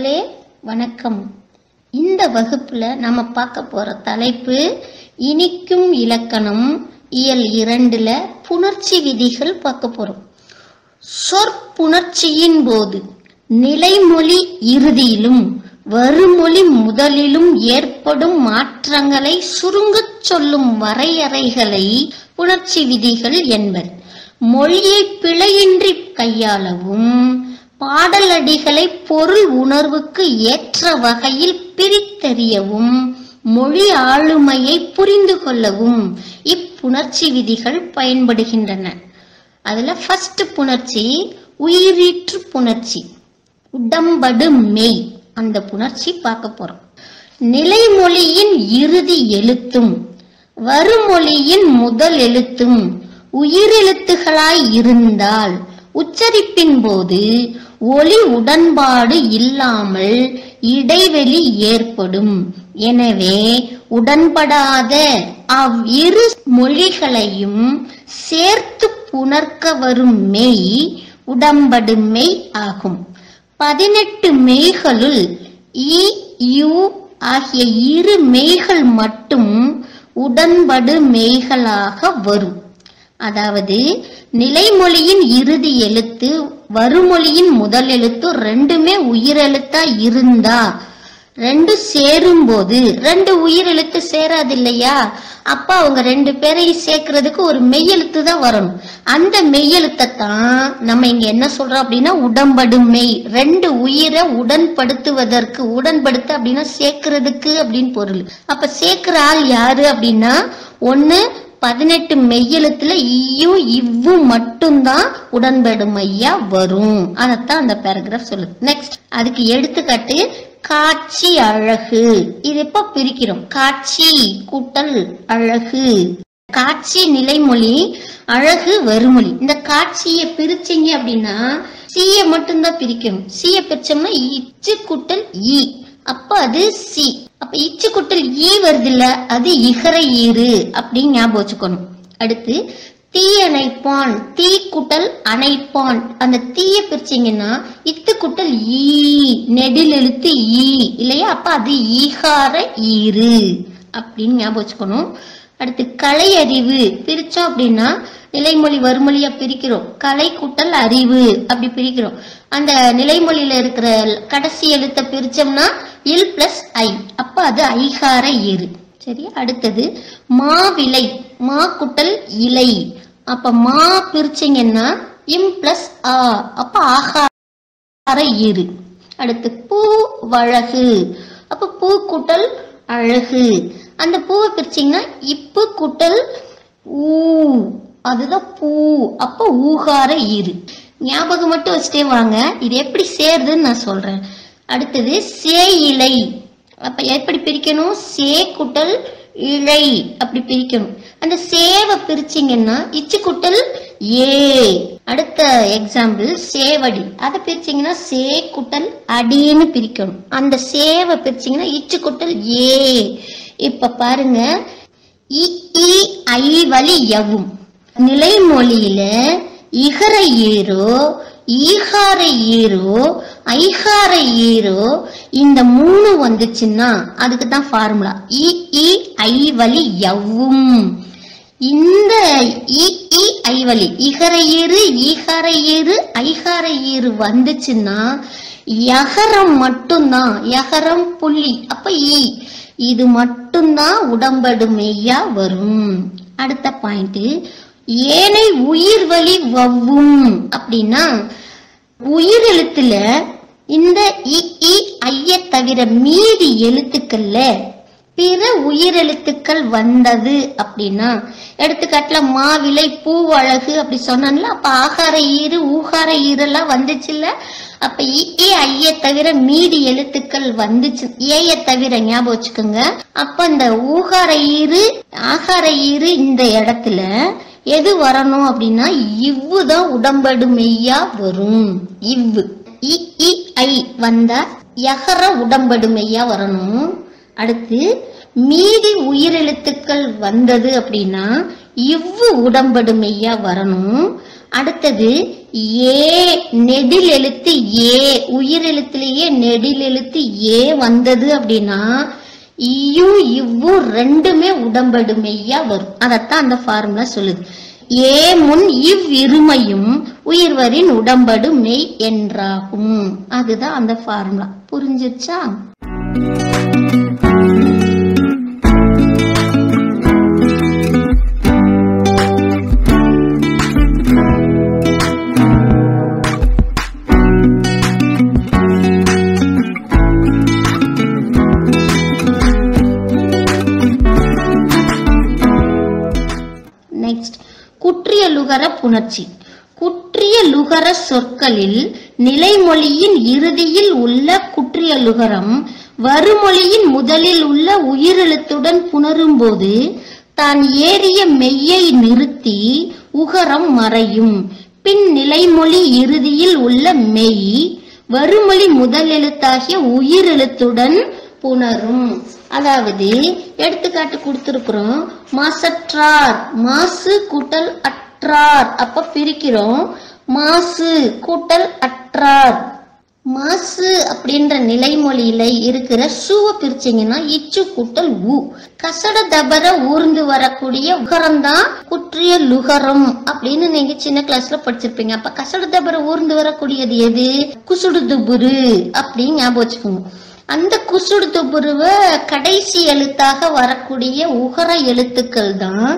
மாணவர்களே வணக்கம். இந்த வகுப்புல நம்ம பார்க்க போற தலைப்பு இனிக்கும் இலக்கணம் இயல் இரண்டுல புணர்ச்சி விதிகள் பார்க்க போறோம். சொற்புணர்ச்சியின் போது நிலைமொழி இறுதியிலும் வருமொழி முதலிலும் ஏற்படும் மாற்றங்களை சுருங்கச் சொல்லும் வரையறைகளை புணர்ச்சி விதிகள் என்பர். மொழியை பிழையின்றி கையாளவும் பாடலடிகளை பொருள் உணர்வுக்கு ஏற்ற வகையில் பிரித்தறியவும் மொழி ஆளுமையை புரிந்து கொள்ளவும் இப்புணர்ச்சி விதிகள் பயன்படுகின்றன. அதுல ஃபர்ஸ்ட் புணர்ச்சி உயிரீற்று புணர்ச்சி உடம்படு மெய் அந்த புணர்ச்சி பார்க்க போறோம். நிலைமொழியின் இறுதி எழுத்தும் வருமொழியின் முதல் எழுத்தும் உயிரெழுத்துகளாய் இருந்தால் உச்சரிப்பின் போது ஒளி உடன்பாடு இல்லாமல் இடைவெளி ஏற்படும். எனவே உடன்படாத அவ்விரு மொழிகளையும் சேர்த்து புணர்க்க வரும் மெய் உடம்படு மெய் ஆகும். பதினெட்டு மெய்களுள் இ யு ஆகிய இரு மெய்கள் மட்டும் உடன்படு மெய்களாக வரும். அதாவது நிலைமொழியின் இறுதி எழுத்து வருமொழியின் முதல் எழுத்து ரெண்டுமே உயிரெழுத்தா இருந்தா. ரெண்டு சேரும் போது ரெண்டு உயிரெழுத்து சேராது இல்லையா அப்ப அவங்க ரெண்டு பேரையும் சேர்க்கறதுக்கு ஒரு மெய்யெழுத்து தான் வரணும். அந்த மெய்யெழுத்தை தான் நம்ம இங்க என்ன சொல்றோம் அப்படின்னா உடம்படு மெய் ரெண்டு உயிரை உடன்படுத்துவதற்கு உடன்படுத்த அப்படின்னா சேர்க்கறதுக்கு அப்படின்னு பொருள். அப்ப சேர்க்கிற ஆள் யாரு அப்படின்னா ஒன்னு பதினெட்டு மெய்யெழுத்துல ஈயும் இவ்வும் மட்டும்தான் உடன்படுமையா வரும். அதத்தான் அந்த பேராகிராஃப் சொல்லுது. நெக்ஸ்ட் அதுக்கு எடுத்துக்காட்டு காட்சி அழகு. இது எப்ப பிரிக்கிறோம்? காட்சி கூட்டல் அழகு. காட்சி நிலைமொழி அழகு வருமொழி இந்த காட்சியை பிரிச்சீங்க அப்படின்னா சிய மட்டும்தான் பிரிக்கணும். சிய பிரிச்சோம்னா இச்சு கூட்டல் ஈ அப்ப அது சி. அப்ப இச்சு குட்டில் ஈ வருது இல்ல அது இகர ஈறு அப்படின்னு ஞாபகம் வச்சுக்கணும். அடுத்து தீ அணைப்பான் தீ குட்டல் அணைப்பான். அந்த தீய பிரிச்சிங்கன்னா இத்து குட்டல் ஈ நெடில் எழுத்து ஈ இல்லையா? அப்ப அது ஈகார ஈறு அப்படின்னு ஞாபகம் வச்சுக்கணும். அடுத்து கலை அறிவு பிரிச்சோம் அப்படின்னா நிலைமொழி வறுமொழியா பிரிக்கிறோம். கலை கூட்டல் அறிவு அப்படி பிரிக்கிறோம். அந்த நிலைமொழியில இருக்கிற கடைசி எழுத்தை பிரிச்சோம்னா இல் பிளஸ் ஐ. அப்ப அது ஐகார ஏறு சரி அடுத்தது மாவிலை மா குட்டல் இலை. அப்ப மா பிரிச்சீங்கன்னா இம் பிளஸ் ஆ. அப்ப ஆகார இரு. அடுத்து பூ வழகு. அப்ப பூ குட்டல் அழகு. அந்த பூவை பிரிச்சீங்கன்னா இப்பு குட்டல் ஊ. அதுதான் பூ. அப்ப ஊகார ஈறு. ஞாபகம் மட்டும் வச்சுட்டே வாங்க. இது எப்படி சேருதுன்னு நான் சொல்றேன். அடுத்தது சே இலை. அப்ப எப்படி பிரிக்கணும்? சே குட்டல் இழை அப்படி பிரிக்கணும். அந்த சேவை பிரிச்சிங்கன்னா இச்சு குட்டல் ஏ. அடுத்த எக்ஸாம்பிள் சேவடி. அதை பிரிச்சிங்கன்னா சே குட்டல் அடின்னு பிரிக்கணும். அந்த சேவை பிரிச்சிங்கன்னா இச்சு குட்டல் ஏ. இப்ப பாருங்க. இ ஐ வழி எவும் நிலைமொழியில இகர ஏரோ ஈகார ஏரோ ஐகார ஏரோ இந்த மூணு வந்துச்சுன்னா அதுக்கு தான் ஃபார்முலா இ இ ஐ வழி எவ்வும் இந்த இ இ ஐ வழி இகர ஏறு ஈகார ஏறு ஐகார ஏறு வந்துச்சுன்னா யகரம் மட்டும்தான். யகரம் புள்ளி. அப்ப இ. இது மட்டும்தான் உடம்படு மெய்யா வரும். அடுத்த பாயிண்ட் ஏனை உயிர் வழி வவ்வும். அப்படின்னா உயிர் எழுத்துல இந்த இ ஐய தவிர மீதி எழுத்துக்கள்ல பிற உயிரெழுத்துக்கள் வந்தது அப்படின்னா எடுத்துக்காட்டுல மாவிலை பூவழகு அப்படி சொன்னான்ல அப்ப ஆகார ஈறு ஊகார ஈரெல்லாம் வந்துச்சுல்ல? அப்ப இ ஐய தவிர மீதி எழுத்துக்கள் வந்துச்சு. ஏய தவிர ஞாபகம் வச்சுக்கோங்க. அப்ப இந்த ஊகார ஈறு ஆகார ஈறு இந்த இடத்துல எது வரணும் அப்படின்னா இவ்வு தான் உடம்படு மெய்யா வரும். இவ்வு. இ ஐ வந்தா யகர உடம்படு வரணும். அடுத்து மீதி உயிரெழுத்துக்கள் வந்தது அப்படின்னா இவ்வு உடம்படு மெய்யா வரணும். அடுத்தது ஏ நெடில் எழுத்து ஏ உயிர் எழுத்துலயே நெடில் எழுத்து ஏ வந்தது அப்படின்னா ஈயும் இவ்வும் ரெண்டுமே உடம்படு மெய்யா வரும். அதத்தான் அந்த ஃபார்முலா சொல்லுது. ஏ முன் இவ் இருமையும் உயிர்வரின் உடம்படு மெய் என்றாகும். அதுதான் அந்த ஃபார்முலா புரிஞ்சிருச்சா உணர்ச்சி. குற்றிய லுகர சொற்களில் நிலைமொழியின் இறுதியில் உள்ள குற்றிய லுகரம் வருமொழியின் முதலில் உள்ள உயிரெழுத்துடன் புணரும்போது தான் ஏறிய மெய்யை நிறுத்தி உகரம் மறையும். பின் நிலைமொழி இறுதியில் உள்ள மெய் வருமொழி முதல் எழுத்தாகிய உயிரெழுத்துடன் புணரும். அதாவது எடுத்துக்காட்டு கொடுத்திருக்கிறோம் மாசற்றார் மாசு கூட்டல் அற்றார். அப்ப பிரிக்கிறோம். மாசு கூட்டல் அற்றார். மாசு அப்படின்ற நிலைமொழியில இருக்கிற சூவை பிரிச்சீங்கன்னா இச்சு கூட்டல் உ. கசட தபர ஊர்ந்து வரக்கூடிய உகரம் தான் குற்றிய லுகரம் அப்படின்னு நீங்க சின்ன கிளாஸ்ல படிச்சிருப்பீங்க. அப்ப கசட தபர ஊர்ந்து வரக்கூடியது எது? குசுடு துபுரு அப்படின்னு ஞாபகம் வச்சுக்கோங்க. அந்த குசுடு துபுருவ கடைசி எழுத்தாக வரக்கூடிய உகர எழுத்துக்கள் தான்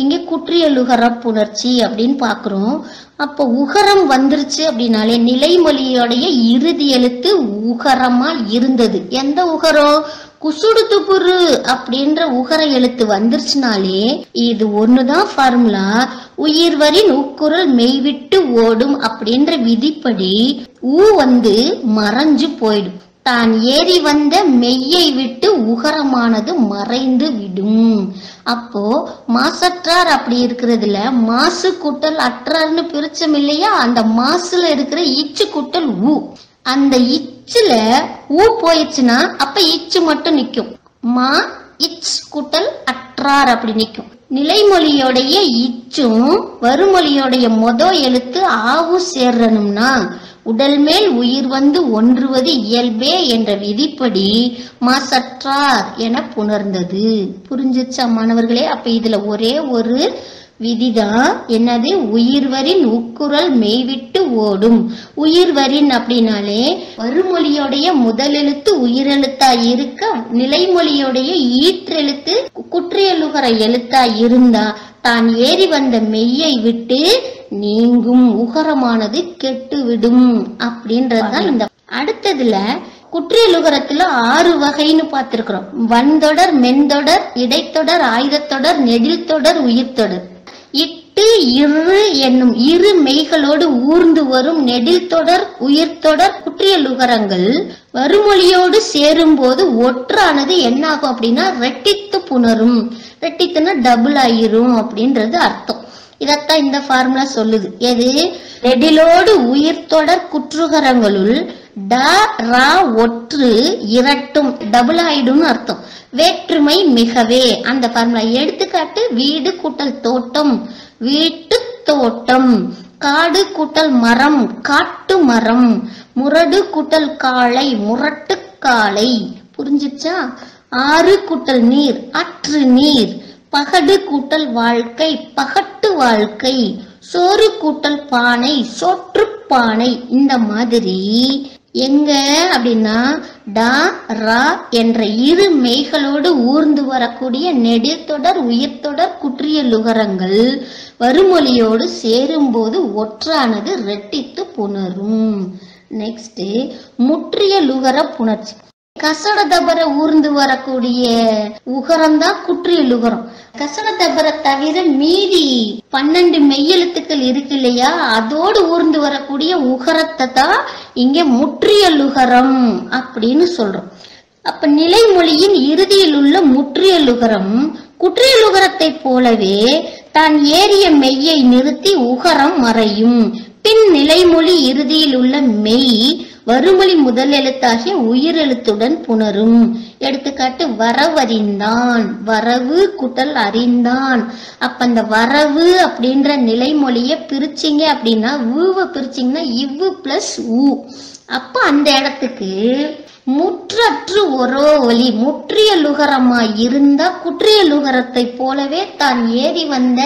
இங்கே குற்றியலுகர புணர்ச்சி அப்படின்னு பார்க்குறோம் அப்போ உகரம் வந்துருச்சு அப்படின்னாலே நிலைமொழியோடைய இறுதி எழுத்து உகரமா இருந்தது. எந்த உகரம்? குசுடு துபுரு அப்படின்ற உகர எழுத்து வந்துருச்சுனாலே இது ஒண்ணுதான் ஃபார்முலா உயிர்வரின் உக்குரல் மெய்விட்டு ஓடும் அப்படின்ற விதிப்படி ஊ வந்து மறைஞ்சு போயிடும். தான் ஏறி வந்த மெய்யை விட்டு உகரமானது மறைந்து விடும். அப்போ மாசற்றார் அப்படி இருக்கிறதுல மாசு குட்டல் அற்றார்னு பிரிச்சம் இல்லையா? அந்த மாசுல இருக்கிற இச்சு குட்டல் ஊ அந்த இச்சுல ஊ போயிடுச்சுன்னா அப்ப இச்சு மட்டும் நிக்கும். மா இச் குட்டல் அற்றார் அப்படி நிக்கும். நிலைமொழியோடைய இச்சும் வருமொழியோடைய மொத எழுத்து ஆவு சேர்றணும்னா உடல் மேல் உயிர் வந்து ஒன்றுவது இயல்பே என்ற விதிப்படி மாசற்றார் என புணர்ந்தது. புரிஞ்சிச்சா மாணவர்களே? அப்ப இதுல ஒரே ஒரு விதிதான். என்னது? உயிர்வரின் உக்குரல் மெய்விட்டு ஓடும். உயிர்வரின் அப்படின்னாலே வருமொழியோடைய முதலெழுத்து உயிரெழுத்தா இருக்க நிலைமொழியோடைய ஈற்றெழுத்து குற்றியலுகர எழுத்தா இருந்தா தான் ஏறி வந்த மெய்யை விட்டு நீங்கும் உகரமானது கெட்டுவிடும் அப்படின்றதுதான் இந்த அடுத்ததுல குற்றியலுகரத்துல ஆறு வகைன்னு பார்த்திருக்கிறோம். வன்தொடர் மென்தொடர் இடைத்தொடர் ஆயுதத்தொடர் நெடில் தொடர் உயிர்த்தொடர் எட்டு இரு என்னும் இரு மெய்களோடு ஊர்ந்து வரும் நெடில் தொடர் உயிர்த்தொடர் குற்றியலுகரங்கள் வருமொழியோடு சேரும்போது ஒற்றானது என்னாகும் அப்படின்னா ரெட்டித்து புணரும். ரெட்டித்துனா டபுள் ஆயிரும் அப்படின்றது அர்த்தம். இதத்தான் இந்த ஃபார்முலா சொல்லுது. எது? நெடிலோடு உயிர்த்தொடர் குற்றுகரங்களுள் ட ரா ஒற்று இரட்டும் டபுள் ஆயிடும்னு அர்த்தம். வேற்றுமை மிகவே. அந்த ஃபார்முலா எடுத்துக்காட்டு வீடு கூட்டல் தோட்டம். வீட்டு தோட்டம். காடு கூட்டல் மரம். காட்டு மரம். முரடு கூட்டல் காளை. முரட்டு காளை. புரிஞ்சுச்சா? ஆறு கூட்டல் நீர். அற்று நீர். பகடு கூட்டல் வாழ்க்கை. பகட்டு வாழ்க்கை. சோறு கூட்டல் பானை சோற்று பானை. இந்த மாதிரி எங்க அப்படின்னா டா ரா என்ற இரு மெய்களோடு ஊர்ந்து வரக்கூடிய நெடிர்தொடர் உயிர்த்தொடர் குற்றிய லுகரங்கள் வருமொழியோடு சேரும்போது ஒற்றானது ரெட்டித்து புணரும். நெக்ஸ்ட் முற்றிய லுகர புணர்ச்சி. கசட தபர ஊர்ந்து வரக்கூடிய உகரம் தான் குற்றியல் உகரம் கசட தபர தவிர மீதி பன்னெண்டு மெய்யெழுத்துக்கள் இருக்கு இல்லையா? அதோடு ஊர்ந்து வரக்கூடிய உகரத்தை தான் இங்க முற்றியல் உகரம் அப்படின்னு சொல்றோம். அப்ப நிலைமொழியின் இறுதியில் உள்ள முற்றியல் உகரம் குற்றியல் உகரத்தை போலவே தான் ஏறிய மெய்யை நிறுத்தி உகரம் மறையும். பின் நிலைமொழி இறுதியில் உள்ள மெய் வறுமொழி முதல் எழுத்தாகிய உயிரெழுத்துடன் புணரும். எடுத்துக்காட்டு வரவறிந்தான். வரவு குட்டல் அறிந்தான். அப்ப அந்த வரவு அப்படின்ற நிலைமொழிய பிரிச்சிங்க அப்படின்னா ஊவை பிரிச்சிங்கன்னா இவ்வு பிளஸ் ஊ. அப்ப அந்த இடத்துக்கு முற்றற்று ஒரோ ஒலி முற்றிய லுகரமாய் இருந்தா குற்றிய லுகரத்தை போலவே தான் ஏறி வந்த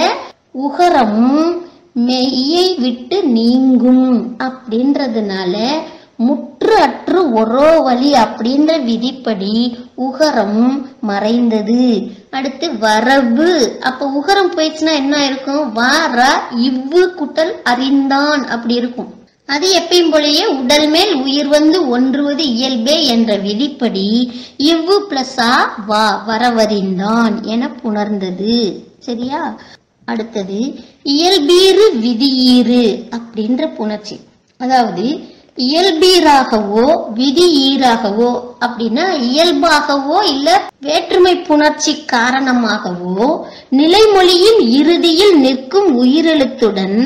உகரம் மெய்யை விட்டு நீங்கும் அப்படின்றதுனால முற்று அற்று ஒரோ வழி அப்படின்ற விதிப்படி உகரம் மறைந்தது. அடுத்து வரவு. அப்ப உகரம் போயிடுச்சுன்னா என்ன இருக்கும் வர இவ்வு குட்டல் அறிந்தான் அப்படி இருக்கும். அது எப்பயும் போலயே உடல் மேல் உயிர் வந்து ஒன்றுவது இயல்பே என்ற விதிப்படி இவ்வு பிளஸா வா வரவறிந்தான் என புணர்ந்தது. சரியா? அடுத்தது இயல்பீறு விதியீறு அப்படின்ற புணர்ச்சி. அதாவது இயல்பீராகவோ விதி ஈராகவோ அப்படின்னா இயல்பாகவோ இல்ல வேற்றுமை புணர்ச்சி காரணமாகவோ நிலைமொழியின் இறுதியில் நிற்கும் உயிரெழுத்துடன்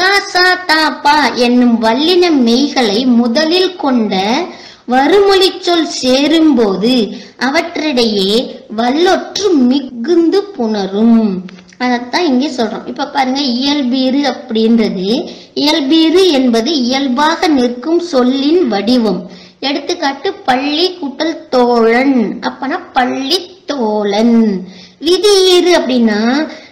காசா தாப்பா என்னும் வல்லின மெய்களை முதலில் கொண்ட வருமொழி சொல் சேரும்போது அவற்றிடையே வல்லொற்று மிகுந்து புணரும். அதைத்தான் இங்கே சொல்றோம். இப்ப பாருங்க இயல்பீறு அப்படின்றது. இயல்பீறு என்பது இயல்பாக நிற்கும் சொல்லின் வடிவம். எடுத்துக்காட்டு பள்ளி கூட்டல் தோழன். அப்பனா பள்ளி தோழன். விதியீறு அப்படின்னா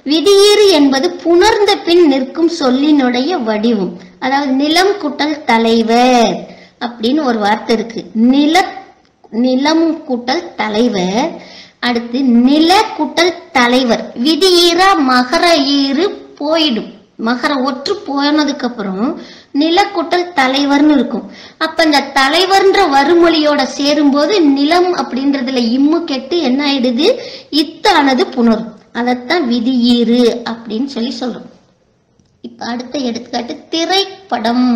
விதியீறு என்பது புணர்ந்த பின் நிற்கும் சொல்லினுடைய வடிவம். அதாவது நிலம் கூட்டல் தலைவர் அப்படின்னு ஒரு வார்த்தை இருக்கு. நில நிலம் கூட்டல் தலைவர். அடுத்து நில தலைவர். விதியீரா மகர ஈறு போயிடும். மகர ஒற்று போனதுக்கு அப்புறம் நிலக்குட்டல் தலைவர்னு இருக்கும். அப்ப இந்த தலைவர்ன்ற வருமொழியோட சேரும்போது நிலம் அப்படின்றதுல இம்மு கெட்டு என்ன ஆயிடுது? இத்தானது புணரும். அதைத்தான் விதியீறு அப்படின்னு சொல்லி சொல்றோம். இப்போ அடுத்த எடுத்துக்காட்டு திரைப்படம்.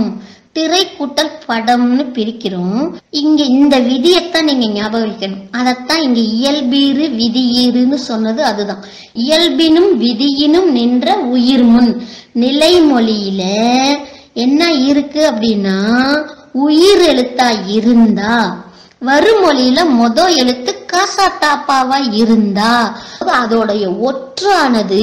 திரைக்கூட்டல் படம்னு பிரிக்கிறோம். இங்க இந்த விதியைத்தான் நீங்க ஞாபகம் வைக்கணும். அதைத்தான் இங்க இயல்பீறு விதியீறுன்னு சொன்னது அதுதான். இயல்பினும் விதியினும் நின்ற உயிர் முன். நிலைமொழியில என்ன இருக்கு அப்படின்னா உயிர் எழுத்தா இருந்தா வருமொழியில மொத எழுத்து காசா தாப்பாவா இருந்தா அதோடைய ஒற்றானது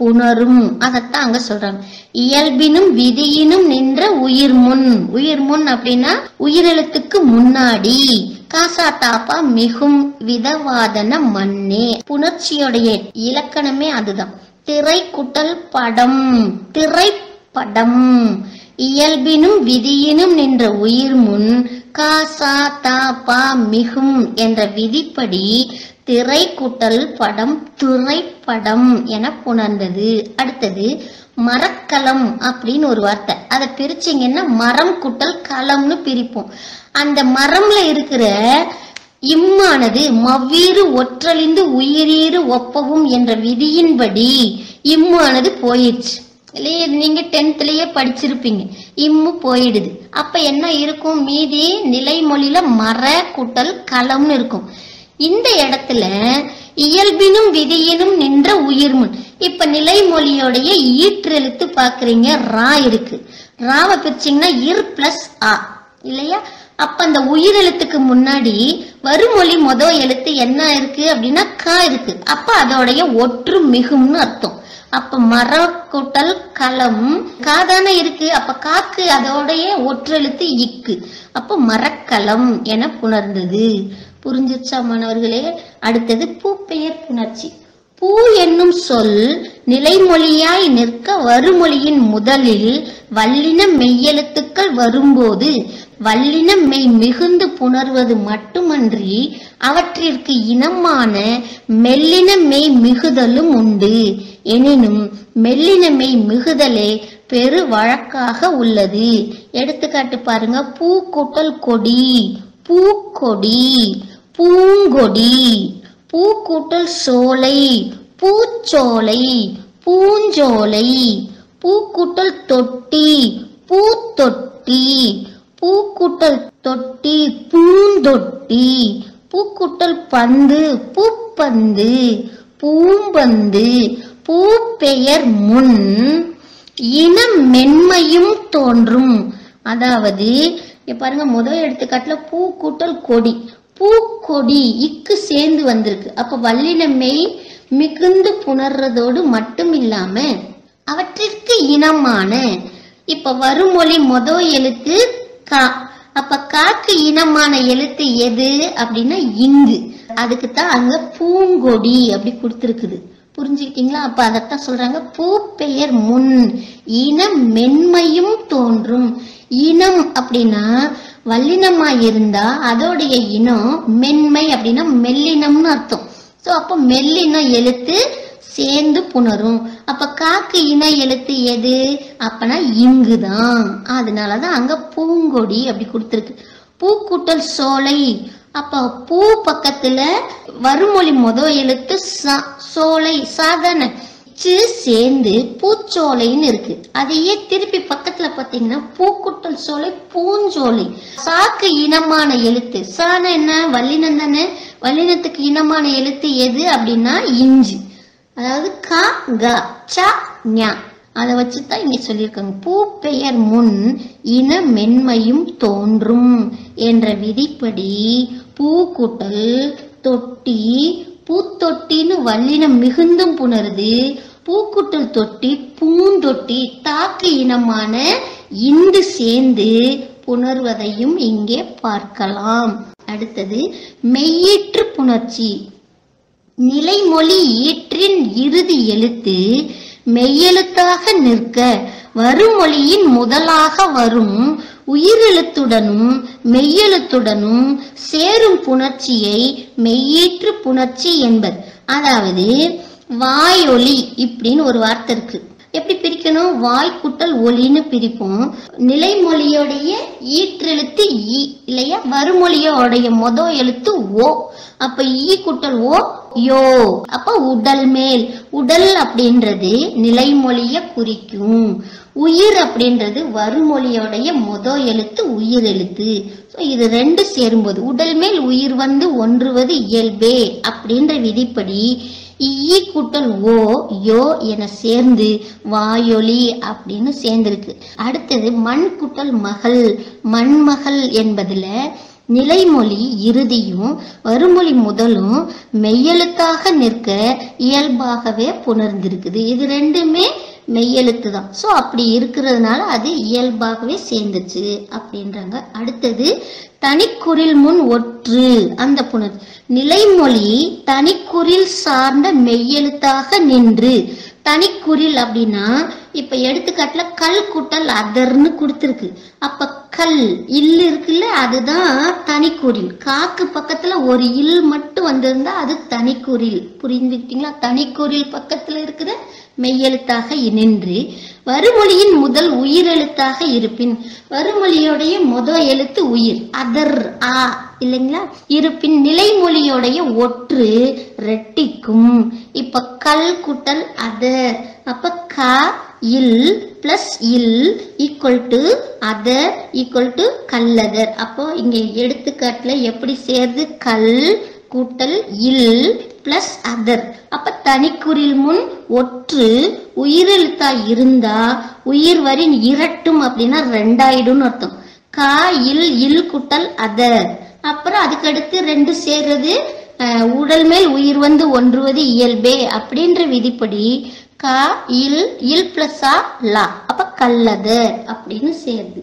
புணரும். அதத்தான் அங்க சொல்றாங்க. இயல்பினும் விதியினும் நின்ற உயிர் முன். உயிர் முன் அப்படின்னா உயிரெழுத்துக்கு முன்னாடி. காசா தாப்பா மிகும் விதவாதன மண்ணே. புணர்ச்சியுடைய இலக்கணமே அதுதான். திரைக்குட்டல் படம். திரைப்படம். இயல்பினும் விதியினும் நின்ற உயிர் முன். காசா பா மிகும் என்ற விதிப்படி திரை படம் திரைப்படம் என புணர்ந்தது. அடுத்தது மரக்கலம் அப்படின்னு ஒரு வார்த்தை. அதை பிரிச்சிங்கன்னா மரம் குட்டல் கலம்னு பிரிப்போம். அந்த மரம்ல இருக்கிற இம்மானது மவ்வீறு ஒற்றழிந்து உயிரீறு ஒப்பவும் என்ற விதியின்படி இம்மானது போயிடுச்சு இல்லையே நீங்கள் நீங்க படிச்சிருப்பீங்க. இம்மு போயிடுது. அப்போ என்ன இருக்கும்? மீதி நிலைமொழியில மர குட்டல் களம்னு இருக்கும். இந்த இடத்துல இயல்பினும் விதியினும் நின்ற உயிர்முன் இப்ப நிலைமொழியோடைய ஈற்றெழுத்து பாக்குறீங்க ரா இருக்கு. ராவை பிரிச்சிங்கன்னா இர் பிளஸ் ஆ. இல்லையா? அப்ப அந்த உயிரெழுத்துக்கு முன்னாடி வருமொழி மொத எழுத்து என்ன இருக்கு அப்படின்னா கா இருக்கு. அப்ப அதோடைய ஒற்று மிகும்னு அர்த்தம். அப்ப மர கூட்டல் களம் காதான இருக்கு. அப்ப காக்கு அதோடைய ஒற்றெழுத்து இக்கு. அப்ப மரக்கலம் என புணர்ந்தது. புரிஞ்சிருச்சா மாணவர்களே? அடுத்தது பூப்பெயர் புணர்ச்சி. பூ என்னும் சொல் நிலைமொழியாய் நிற்க வருமொழியின் முதலில் வல்லின மெய்யெழுத்துக்கள் வரும்போது வல்லின மெய் மிகுந்து புணர்வது மட்டுமன்றி அவற்றிற்கு இனமான மெல்லின மெய் மிகுதலும் உண்டு. எனினும் மெல்லின மெய் மிகுதலே பெரு வழக்காக உள்ளது. எடுத்துக்காட்டு பாருங்க. பூ கூட்டல் கொடி பூக்கொடி பூங்கொடி. பூக்கூட்டல் சோலை பூச்சோலை பூஞ்சோலை பூக்கூட்டல் தொட்டி பூத்தொட்டி பூக்கூட்டல் தொட்டி பூந்தொட்டி பூக்கூட்டல் பந்து பூப்பந்து பூம்பந்து பூப்பெயர் முன் இனம் மென்மையும் தோன்றும். அதாவது பாருங்க முதல் எடுத்துக்காட்டுல பூ கூட்டல் கொடி. பூக்கொடி இக்கு சேர்ந்து வந்திருக்கு. அப்ப வல்லினமை மிகுந்து புணர்றதோடு மட்டும் இல்லாம அவற்றிற்கு இனமான இப்ப வருமொழி மொத எழுத்து கா. அப்ப காக்கு இனமான எழுத்து எது? அப்படின்னா இங்கு. அதுக்கு தான் அங்க பூங்கொடி அப்படி கொடுத்துருக்குது. புரிஞ்சுக்கிட்டீங்களா? அப்ப அதைத்தான் சொல்றாங்க பூ பெயர் முன் இனம் மென்மையும் தோன்றும். இனம் அப்படின்னா வல்லினமா இருந்தா அதோடைய இனம் மென்மை அப்படின்னா மெல்லினம்னு அர்த்தம். ஸோ அப்போ மெல்லினம் எழுத்து சேர்ந்து புணரும். அப்ப காக்கு இன எழுத்து எது? அப்பனா இங்குதான். அதனாலதான் அங்க பூங்கொடி அப்படி கொடுத்துருக்கு. பூக்கூட்டல் சோலை. அப்போ பூ பக்கத்துல வருமொழி முத எழுத்து சோலை சாதாரண. ச்சு சேர்ந்து பூச்சோலைன்னு இருக்கு. அதையே திருப்பி பக்கத்துல பாத்தீங்கன்னா பூக்குட்டல் சோலை பூஞ்சோலை. சாக்கு இனமான எழுத்து. சான என்ன? வல்லினம் தானே? வல்லினத்துக்கு இனமான எழுத்து எது அப்படின்னா இஞ்சு. அதாவது கா க ச ஞா. அதை வச்சு தான் இங்கே சொல்லியிருக்காங்க. பூ பெயர் முன் இன மென்மையும் தோன்றும் என்ற விதிப்படி பூக்கூட்டல் தொட்டி பூத்தொட்டின்னு வல்லினம் மிகுந்தும் புணருது. பூக்குட்டல் தொட்டி பூந்தொட்டி தாக்கு இனமான இந்து சேர்ந்து புணர்வதையும் இங்கே பார்க்கலாம். அடுத்தது மெய்யீற்று புணர்ச்சி. நிலைமொழி ஈற்றின் இறுதி எழுத்து மெய்யெழுத்தாக நிற்க வருமொழியின் முதலாக வரும் உயிரெழுத்துடனும் மெய்யெழுத்துடனும் சேரும் புணர்ச்சியை மெய்யீற்று புணர்ச்சி என்பர். அதாவது வாயொலி இப்படின்னு ஒரு வார்த்தை இருக்கு. எப்படி பிரிக்கணும்? வாய் குட்டல் ஒலின்னு பிரிப்போம். நிலைமொழியோடைய ஈற்றெழுத்து ஈ இல்லையா? வருமொழியோடைய மொத எழுத்து ஓ. அப்ப ஈ குட்டல் ஓ யோ. அப்ப உடல் மேல். உடல் அப்படின்றது நிலைமொழிய குறிக்கும். உயிர் அப்படின்றது வருமொழியோடைய மொத எழுத்து உயிர் எழுத்து. ஸோ இது ரெண்டு சேரும்போது உடல் மேல் உயிர் வந்து ஒன்றுவது இயல்பே அப்படின்ற விதிப்படி இ கூட்டல் ஓ யோ என சேர்ந்து வாயொலி அப்படின்னு சேர்ந்திருக்கு. அடுத்தது மண் கூட்டல் மகள் மண்மகள் என்பதில் நிலைமொழி இறுதியும் வருமொழி முதலும் மெய்யெழுத்தாக நிற்க இயல்பாகவே புணர்ந்திருக்குது. இது ரெண்டுமே மெய்யெழுத்து தான். ஸோ அப்படி இருக்கிறதுனால அது இயல்பாகவே சேர்ந்துச்சு அப்படின்றாங்க. அடுத்தது தனிக்குறில் முன் ஒற்று அந்த புனர் நிலைமொழி தனிக்குறில் சார்ந்த மெய்யெழுத்தாக நின்று தனிக்குறில் அப்படின்னா இப்ப எடுத்துக்காட்டுல கல் குட்டல் அதர்னு கொடுத்துருக்கு. அப்ப கல் இல் இருக்குல்ல அதுதான் தனிக்குறில் காக்கு பக்கத்துல ஒரு இல் மட்டும் வந்திருந்தா அது தனிக்குறில் புரிஞ்சுக்கிட்டீங்களா? தனிக்குறில் பக்கத்துல இருக்கிற மெய்யெழுத்தாக நின்று வறுமொழியின் முதல் உயிரெழுத்தாக இருப்பின் வறுமொழியோடைய முத எழுத்து உயிர் அதர் ஆ இல்லைங்களா? இருப்பின் நிலைமொழியோடைய ஒற்று ரெட்டிக்கும். இப்ப கல் குட்டல் அதர். அப்ப க இல் plus will equal to other equal to கல்லதர். அப்போ இங்க எடுத்துக்காட்டுல எப்படி சேர்ந்து கல் கூட்டல் இல் பிளஸ் அதர் அப்ப தனிக்குறில் முன் ஒற்று உயிரெழுத்தா இருந்தா உயிர் வரின் இரட்டும் அப்படின்னா ரெண்டாயிடும்னு அர்த்தம். கா இல் இல் குட்டல் அதர் அப்புறம் அதுக்கு அடுத்து ரெண்டு சேர்றது உடல் மேல் உயிர் வந்து ஒன்றுவது இயல்பே அப்படின்ற விதிப்படி கா இல் இல் பிளஸ் ஆ லா. அப்ப கல்லதர் அப்படின்னு சேருது.